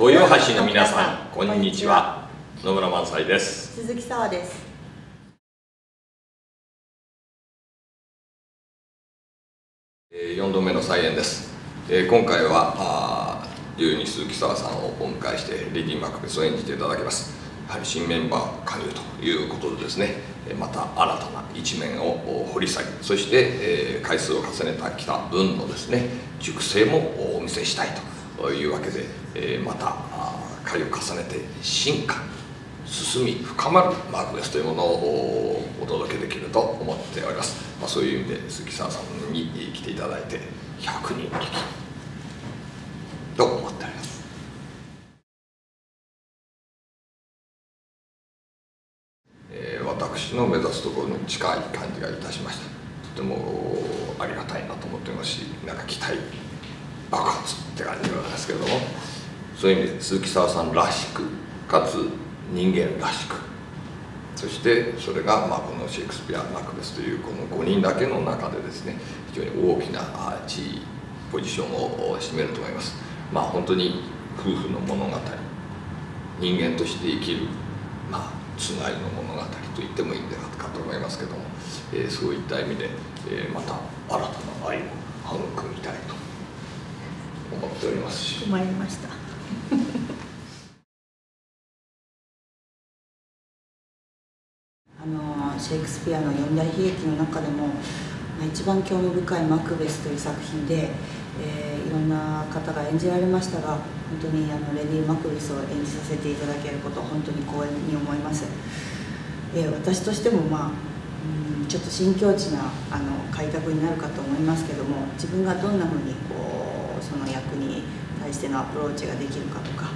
豊橋の皆さんこんにちは。野村萬斎です。鈴木沙和です。4度目の再演です。今回は龍に鈴木沙和さんをお迎えしてレディー・マクベスを演じていただきます。やはり新メンバー加入ということでですねまた新たな一面を掘り下げそして回数を重ねてきた分のですね熟成もお見せしたいとというわけでまた回を重ねて進化進み深まるマークレスというものをお届けできると思っております、まあ、そういう意味で鈴木さんさんに来ていただいて100人力と思っております。えー、私の目指すところに近い感じがいたしました。とてもありがたいなと思ってますしなんか期待爆発って感じなんですけどもそういう意味で鈴木沢さんらしくかつ人間らしく。そしてそれが、まあ、このシェイクスピア・マクベスというこの5人だけの中でですね非常に大きな地位ポジションを占めると思います。まあ本当に夫婦の物語人間として生きるまあつがいの物語と言ってもいいんではかと思いますけども、えー、そういった意味で、えー、また新たな愛を育みたいと。思っておりますし。参りました。あのシェイクスピアの四大悲劇の中でも、まあ、一番興味深い「マクベス」という作品で、えー、いろんな方が演じられましたが本当にあのレディー・マクベスを演じさせていただけることを本当に光栄に思います、えー、私としてもまあうんちょっと新境地なあの開拓になるかと思いますけども自分がどんなふうにこうその役に対してのアプローチができるかとか、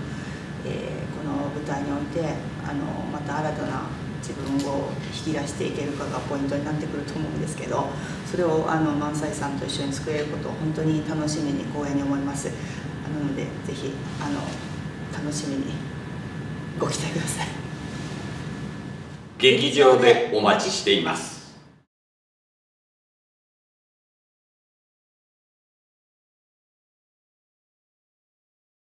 えー、この舞台においてあのまた新たな自分を引き出していけるかがポイントになってくると思うんですけどそれをあの萬斎さんと一緒に作れることを本当に楽しみに光栄に思います。なのでぜひあの楽しみにご期待ください。劇場でお待ちしています。